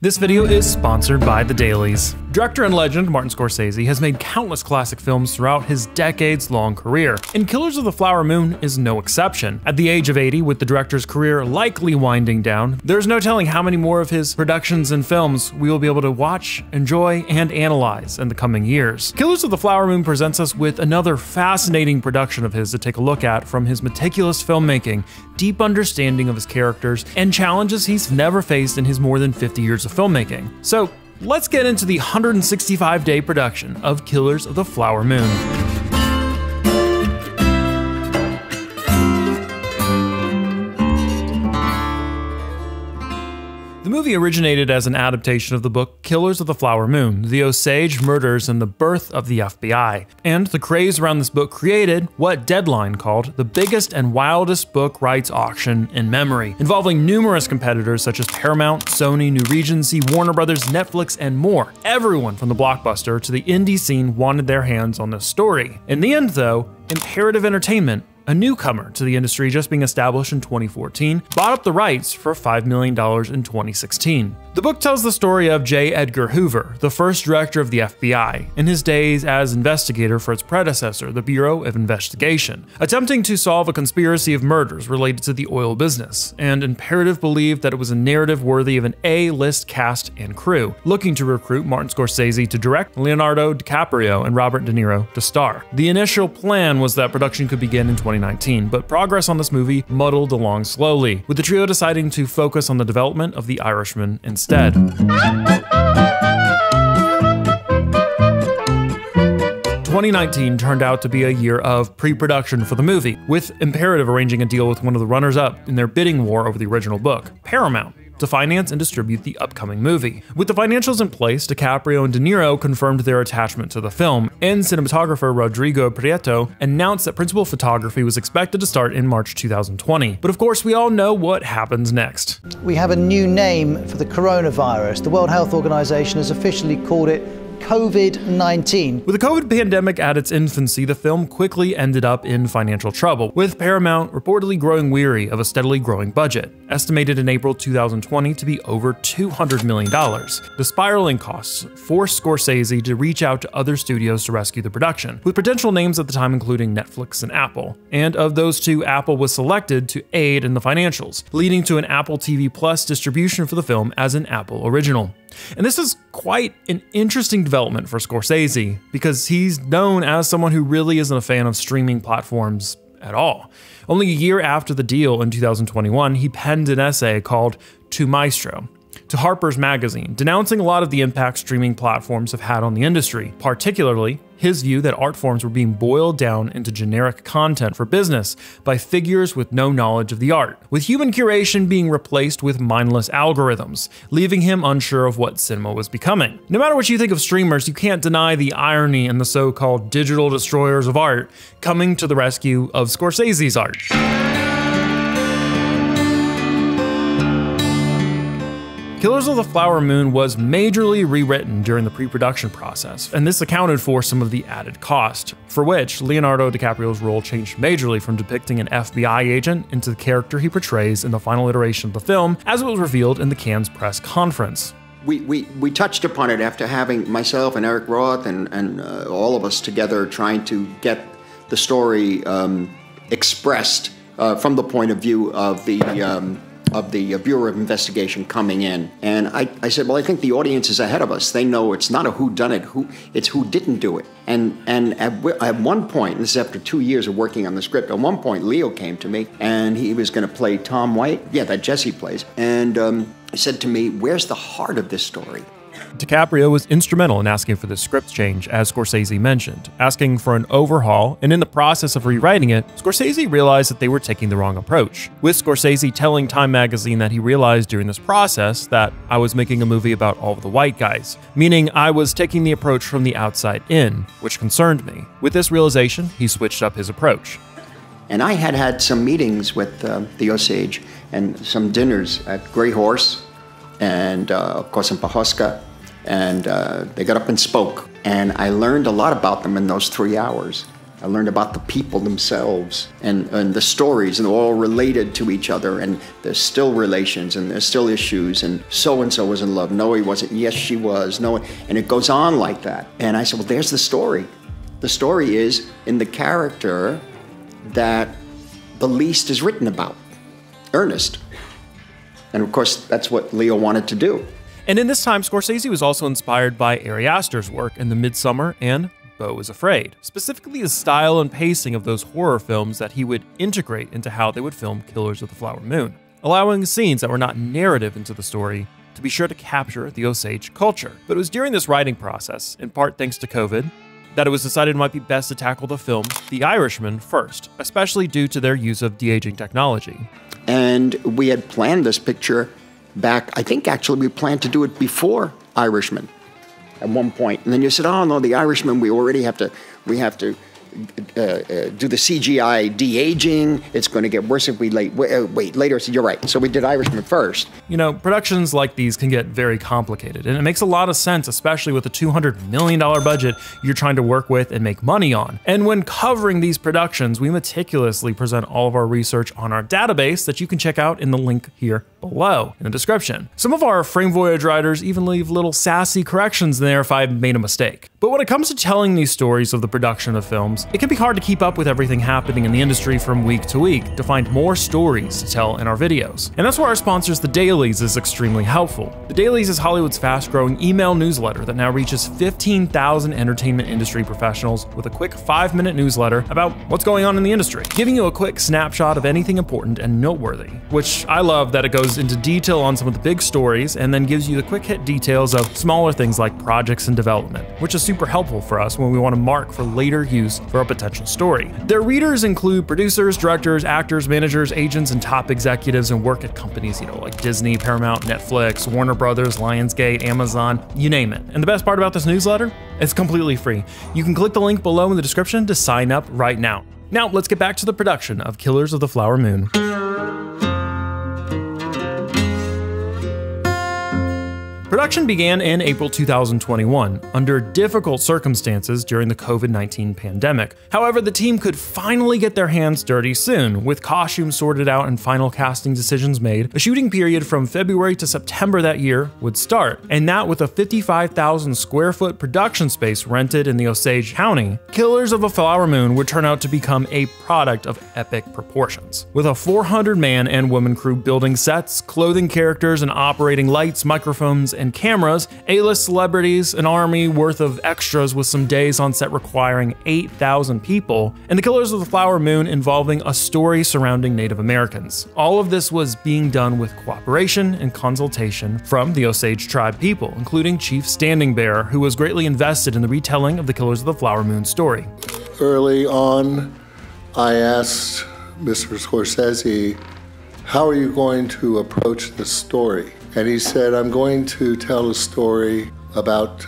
This video is sponsored by The Dailies. Director and legend Martin Scorsese has made countless classic films throughout his decades long career, and Killers of the Flower Moon is no exception. At the age of 80, with the director's career likely winding down, there's no telling how many more of his productions and films we will be able to watch, enjoy, and analyze in the coming years. Killers of the Flower Moon presents us with another fascinating production of his to take a look at from his meticulous filmmaking, deep understanding of his characters, and challenges he's never faced in his more than 50 years of filmmaking. So, let's get into the 165 day production of Killers of the Flower Moon. Movie originated as an adaptation of the book Killers of the Flower Moon, the Osage Murders and the Birth of the FBI. And the craze around this book created what Deadline called the biggest and wildest book rights auction in memory, involving numerous competitors such as Paramount, Sony, New Regency, Warner Brothers, Netflix, and more. Everyone from the blockbuster to the indie scene wanted their hands on this story. In the end, though, Imperative Entertainment a newcomer to the industry just being established in 2014, bought up the rights for $5 million in 2016. The book tells the story of J. Edgar Hoover, the first director of the FBI, in his days as investigator for its predecessor, the Bureau of Investigation, attempting to solve a conspiracy of murders related to the oil business, and Imperative believed that it was a narrative worthy of an A-list cast and crew, looking to recruit Martin Scorsese to direct, Leonardo DiCaprio and Robert De Niro to star. The initial plan was that production could begin in 2019, but progress on this movie muddled along slowly, with the trio deciding to focus on the development of The Irishman instead. 2019 turned out to be a year of pre production for the movie, with Imperative arranging a deal with one of the runners up in their bidding war over the original book, Paramount to finance and distribute the upcoming movie. With the financials in place, DiCaprio and De Niro confirmed their attachment to the film, and cinematographer Rodrigo Prieto announced that principal photography was expected to start in March 2020. But of course, we all know what happens next. We have a new name for the coronavirus. The World Health Organization has officially called it COVID 19. With the COVID pandemic at its infancy, the film quickly ended up in financial trouble, with Paramount reportedly growing weary of a steadily growing budget, estimated in April 2020 to be over $200 million. The spiraling costs forced Scorsese to reach out to other studios to rescue the production, with potential names at the time including Netflix and Apple. And of those two, Apple was selected to aid in the financials, leading to an Apple TV Plus distribution for the film as an Apple original. And this is quite an interesting development for Scorsese because he's known as someone who really isn't a fan of streaming platforms at all. Only a year after the deal in 2021, he penned an essay called To Maestro, to Harper's Magazine, denouncing a lot of the impact streaming platforms have had on the industry, particularly his view that art forms were being boiled down into generic content for business by figures with no knowledge of the art, with human curation being replaced with mindless algorithms, leaving him unsure of what cinema was becoming. No matter what you think of streamers, you can't deny the irony in the so called digital destroyers of art coming to the rescue of Scorsese's art. Killers of the Flower Moon was majorly rewritten during the pre production process, and this accounted for some of the added cost, for which Leonardo DiCaprio's role changed majorly from depicting an FBI agent into the character he portrays in the final iteration of the film, as it was revealed in the Cannes press conference. We, we, we touched upon it after having myself and Eric Roth and, and uh, all of us together trying to get the story um, expressed uh, from the point of view of the um, of the Bureau of Investigation coming in. And I, I said, well, I think the audience is ahead of us. They know it's not a who done it, who it's who didn't do it. And and at, at one point, this is after two years of working on the script. At one point, Leo came to me and he was going to play Tom White. Yeah, that Jesse plays. And um, said to me, "Where's the heart of this story?" DiCaprio was instrumental in asking for the script change, as Scorsese mentioned, asking for an overhaul, and in the process of rewriting it, Scorsese realized that they were taking the wrong approach. With Scorsese telling Time magazine that he realized during this process that I was making a movie about all the white guys, meaning I was taking the approach from the outside in, which concerned me. With this realization, he switched up his approach. And I had had some meetings with uh, the Osage and some dinners at Grey Horse and, uh, of course, in Pawhuska and uh, they got up and spoke. And I learned a lot about them in those three hours. I learned about the people themselves and, and the stories, and they're all related to each other, and there's still relations, and there's still issues, and so and so was in love. No, he wasn't. Yes, she was. No, and it goes on like that. And I said, well, there's the story. The story is in the character that the least is written about, Ernest. And of course, that's what Leo wanted to do. And in this time, Scorsese was also inspired by Ari Aster's work in The Midsommar and Beau is Afraid, specifically the style and pacing of those horror films that he would integrate into how they would film Killers of the Flower Moon, allowing scenes that were not narrative into the story to be sure to capture the Osage culture. But it was during this writing process, in part thanks to COVID, that it was decided it might be best to tackle the film The Irishman first, especially due to their use of de aging technology. And we had planned this picture back, I think actually we planned to do it before Irishman at one point. And then you said, oh no, the Irishman, we already have to, we have to uh, uh, do the CGI de aging. It's going to get worse if we late, wait, uh, wait later. So you're right. So we did Irishman first. You know, productions like these can get very complicated, and it makes a lot of sense, especially with a $200 million budget you're trying to work with and make money on. And when covering these productions, we meticulously present all of our research on our database that you can check out in the link here below in the description. Some of our Frame Voyager writers even leave little sassy corrections in there if I've made a mistake. But when it comes to telling these stories of the production of films, it can be hard to keep up with everything happening in the industry from week to week to find more stories to tell in our videos. And that's where our sponsors, The Dailies, is extremely helpful. The Dailies is Hollywood's fast growing email newsletter that now reaches 15,000 entertainment industry professionals with a quick five minute newsletter about what's going on in the industry, giving you a quick snapshot of anything important and noteworthy. Which I love that it goes into detail on some of the big stories and then gives you the quick hit details of smaller things like projects and development, which is super helpful for us when we want to mark for later use for a potential story. Their readers include producers, directors, actors, managers, agents, and top executives and work at companies, you know, like Disney, Paramount, Netflix, Warner Brothers, Lionsgate, Amazon, you name it. And the best part about this newsletter? It's completely free. You can click the link below in the description to sign up right now. Now, let's get back to the production of Killers of the Flower Moon. Production began in April 2021 under difficult circumstances during the COVID 19 pandemic. However, the team could finally get their hands dirty soon, with costumes sorted out and final casting decisions made. A shooting period from February to September that year would start, and that with a 55,000 square foot production space rented in the Osage County, Killers of a Flower Moon would turn out to become a product of epic proportions. With a 400 man and woman crew building sets, clothing characters, and operating lights, microphones, and cameras, A-list celebrities, an army worth of extras with some days on set requiring 8,000 people, and The Killers of the Flower Moon involving a story surrounding Native Americans. All of this was being done with cooperation and consultation from the Osage tribe people, including Chief Standing Bear, who was greatly invested in the retelling of The Killers of the Flower Moon story. Early on, I asked Mr. Scorsese, how are you going to approach this story? And he said, I'm going to tell a story about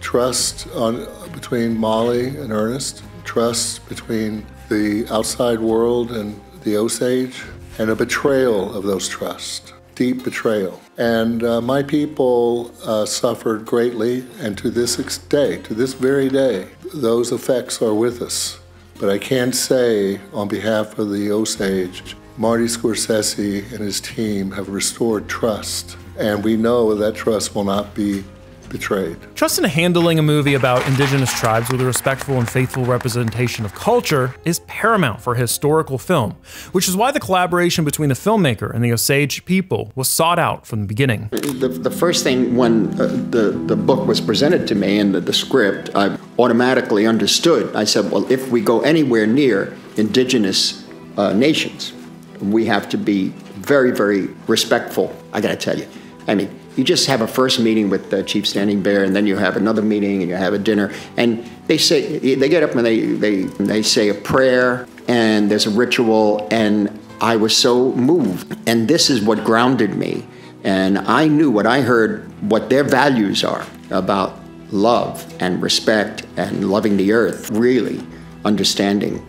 trust on, between Molly and Ernest, trust between the outside world and the Osage, and a betrayal of those trusts, deep betrayal. And uh, my people uh, suffered greatly, and to this day, to this very day, those effects are with us. But I can't say on behalf of the Osage Marty Scorsese and his team have restored trust, and we know that trust will not be betrayed. Trust in handling a movie about indigenous tribes with a respectful and faithful representation of culture is paramount for a historical film, which is why the collaboration between the filmmaker and the Osage people was sought out from the beginning. The, the first thing when uh, the, the book was presented to me and the, the script, I automatically understood. I said, well, if we go anywhere near indigenous uh, nations, we have to be very, very respectful. I got to tell you. I mean, you just have a first meeting with the chief standing bear, and then you have another meeting, and you have a dinner, and they say they get up and they they they say a prayer, and there's a ritual, and I was so moved, and this is what grounded me, and I knew what I heard, what their values are about love and respect and loving the earth, really understanding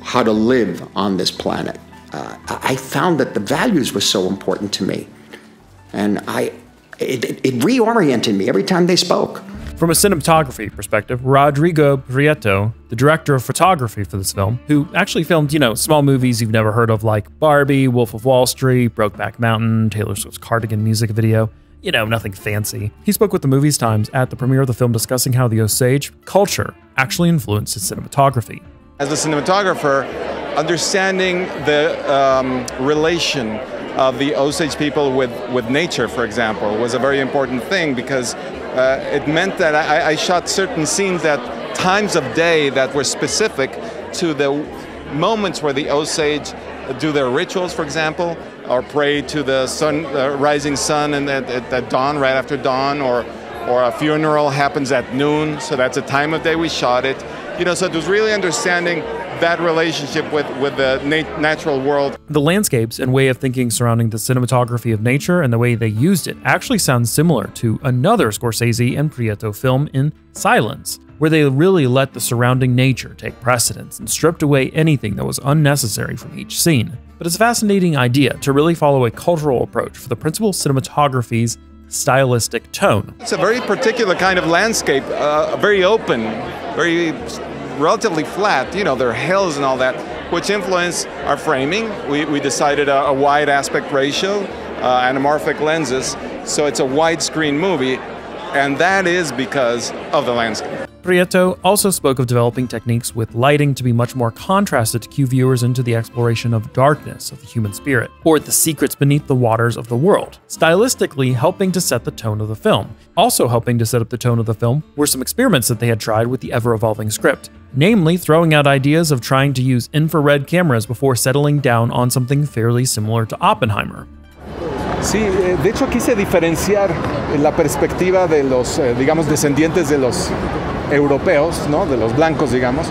how to live on this planet. Uh, I found that the values were so important to me. And I, it, it, reoriented me every time they spoke. From a cinematography perspective, Rodrigo Prieto, the director of photography for this film, who actually filmed, you know, small movies you've never heard of like Barbie, Wolf of Wall Street, Brokeback Mountain, Taylor Swift's Cardigan music video, you know, nothing fancy. He spoke with the Movies Times at the premiere of the film discussing how the Osage culture actually influenced its cinematography. As a cinematographer, understanding the um, relation of the Osage people with, with nature, for example, was a very important thing because uh, it meant that I, I shot certain scenes at times of day that were specific to the moments where the Osage do their rituals, for example, or pray to the sun, uh, rising sun and at, at, at dawn, right after dawn, or or a funeral happens at noon, so that's a time of day we shot it. You know, so it was really understanding that relationship with, with the nat- natural world. The landscapes and way of thinking surrounding the cinematography of nature and the way they used it actually sounds similar to another Scorsese and Prieto film in Silence, where they really let the surrounding nature take precedence and stripped away anything that was unnecessary from each scene. But it's a fascinating idea to really follow a cultural approach for the principal cinematography's stylistic tone. It's a very particular kind of landscape, uh, very open, very relatively flat. You know, there are hills and all that, which influence our framing. We, we decided a, a wide aspect ratio, uh, anamorphic lenses, so it's a widescreen movie, and that is because of the landscape. Prieto also spoke of developing techniques with lighting to be much more contrasted to cue viewers into the exploration of darkness of the human spirit, or the secrets beneath the waters of the world, stylistically helping to set the tone of the film. Also helping to set up the tone of the film were some experiments that they had tried with the ever evolving script, namely throwing out ideas of trying to use infrared cameras before settling down on something fairly similar to Oppenheimer. Sí, eh, de hecho aquí se diferenciar la perspectiva de los, eh, digamos, descendientes de los europeos, ¿no? de los blancos, digamos,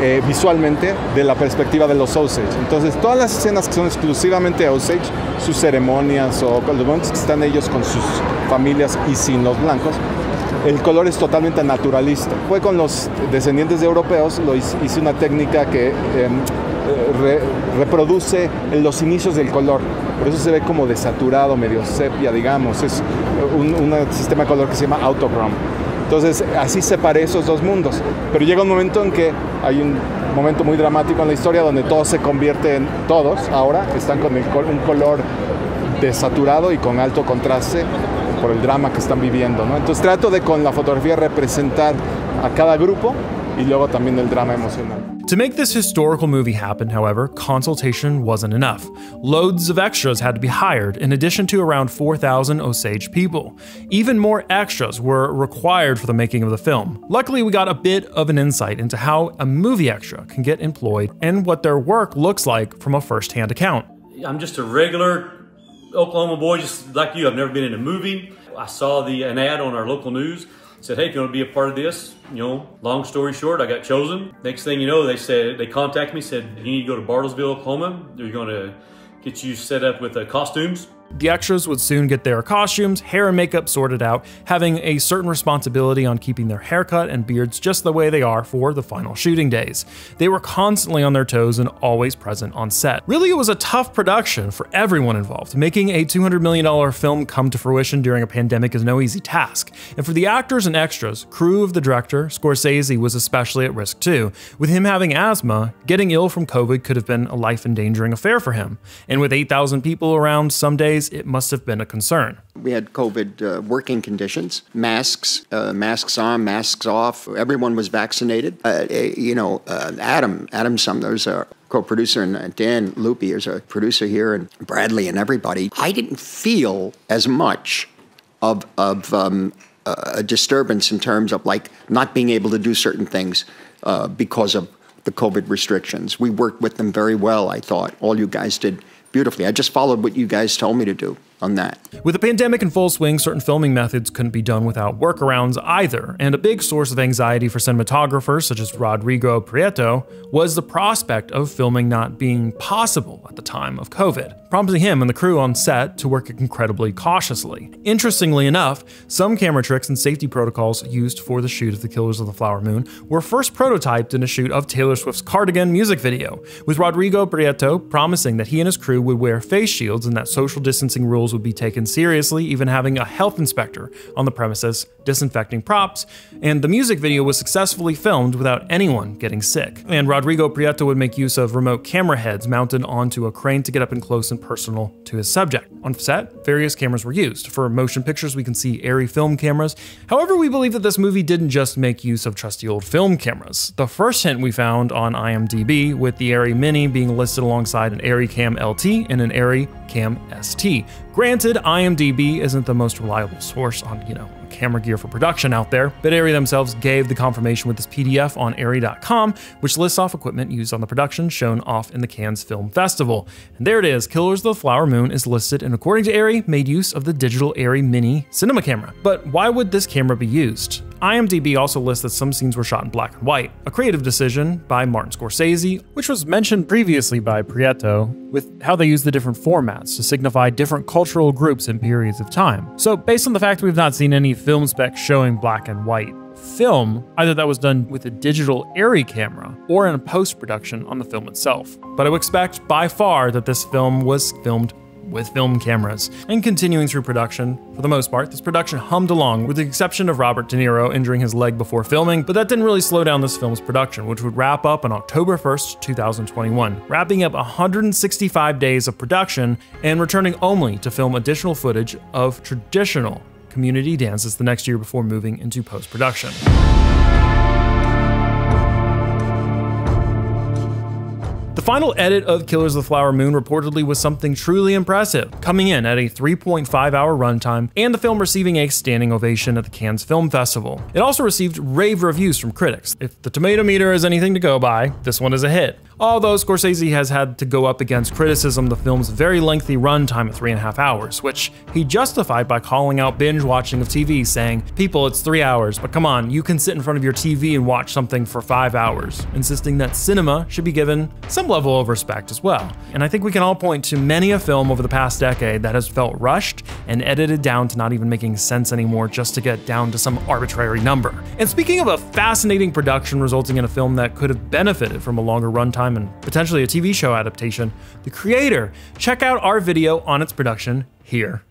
eh, visualmente de la perspectiva de los Osage. Entonces, todas las escenas que son exclusivamente Osage, sus ceremonias o los momentos que están ellos con sus familias y sin los blancos, el color es totalmente naturalista. Fue con los descendientes de europeos, lo hice, una técnica que eh, re, reproduce los inicios del color. Por eso se ve como desaturado, medio sepia, digamos. Es un, sistema de color que se llama autochrome. Entonces, así separé esos dos mundos. Pero llega un momento en que hay un momento muy dramático en la historia donde todo se convierte en todos ahora están con un color desaturado y con alto contraste por el drama que están viviendo. ¿no? Entonces trato de con la fotografía representar a cada grupo y luego también el drama emocional. To make this historical movie happen, however, consultation wasn't enough. Loads of extras had to be hired, in addition to around 4,000 Osage people. Even more extras were required for the making of the film. Luckily, we got a bit of an insight into how a movie extra can get employed and what their work looks like from a first hand account. I'm just a regular Oklahoma boy, just like you. I've never been in a movie. I saw the an ad on our local news said, hey, if you want to be a part of this, you know, long story short, I got chosen. Next thing you know, they said, they contacted me, said, you need to go to Bartlesville, Oklahoma. They're going to get you set up with uh, costumes. The extras would soon get their costumes, hair, and makeup sorted out, having a certain responsibility on keeping their haircut and beards just the way they are for the final shooting days. They were constantly on their toes and always present on set. Really, it was a tough production for everyone involved. Making a $200 million film come to fruition during a pandemic is no easy task. And for the actors and extras, crew of the director, Scorsese was especially at risk too. With him having asthma, getting ill from COVID could have been a life endangering affair for him. And with 8,000 people around some days, it must have been a concern. We had COVID uh, working conditions, masks, uh, masks on, masks off. Everyone was vaccinated. Uh, you know, uh, Adam, Adam Somner's our co-producer, and Dan Lupi is a producer here, and Bradley and everybody. I didn't feel as much of of um, a disturbance in terms of like not being able to do certain things uh, because of the COVID restrictions. We worked with them very well. I thought all you guys did beautifully. I just followed what you guys told me to do on that. With the pandemic in full swing, certain filming methods couldn't be done without workarounds either, and a big source of anxiety for cinematographers such as Rodrigo Prieto was the prospect of filming not being possible at the time of COVID, prompting him and the crew on set to work incredibly cautiously. Interestingly enough, some camera tricks and safety protocols used for the shoot of The Killers of the Flower Moon were first prototyped in a shoot of Taylor Swift's Cardigan music video, with Rodrigo Prieto promising that he and his crew would wear face shields and that social distancing rules rules would be taken seriously, even having a health inspector on the premises disinfecting props, and the music video was successfully filmed without anyone getting sick. And Rodrigo Prieto would make use of remote camera heads mounted onto a crane to get up and close and personal to his subject. On set, various cameras were used. For motion pictures, we can see Arri film cameras. However, we believe that this movie didn't just make use of trusty old film cameras. The first hint we found on IMDb, with the Arri Mini being listed alongside an Arricam LT and an Arri Cam ST. Granted, IMDb isn't the most reliable source on, you know, camera gear for production out there, but Arri themselves gave the confirmation with this PDF on Arri.com, which lists off equipment used on the production shown off in the Cannes Film Festival. And there it is, Killers of the Flower Moon is listed and according to Arri, made use of the digital Arri Mini cinema camera. But why would this camera be used? IMDb also lists that some scenes were shot in black and white, a creative decision by Martin Scorsese, which was mentioned previously by Prieto, with how they use the different formats to signify different cultural groups and periods of time. So, based on the fact we've not seen any film specs showing black and white, film, either that was done with a digital Arri camera or in a post production on the film itself. But I would expect by far that this film was filmed with film cameras. And continuing through production, for the most part, this production hummed along, with the exception of Robert De Niro injuring his leg before filming, but that didn't really slow down this film's production, which would wrap up on October 1st, 2021, wrapping up 165 days of production and returning only to film additional footage of traditional community dances the next year before moving into post production. Final edit of Killers of the Flower Moon reportedly was something truly impressive, coming in at a 3.5 hour runtime and the film receiving a standing ovation at the Cannes Film Festival. It also received rave reviews from critics. If the tomato meter is anything to go by, this one is a hit. Although Scorsese has had to go up against criticism the film's very lengthy runtime of three and a half hours, which he justified by calling out binge watching of TV, saying, People, it's three hours, but come on, you can sit in front of your TV and watch something for five hours, insisting that cinema should be given some level of respect as well. And I think we can all point to many a film over the past decade that has felt rushed and edited down to not even making sense anymore just to get down to some arbitrary number. And speaking of a fascinating production resulting in a film that could have benefited from a longer runtime and potentially a TV show adaptation, The Creator, check out our video on its production here.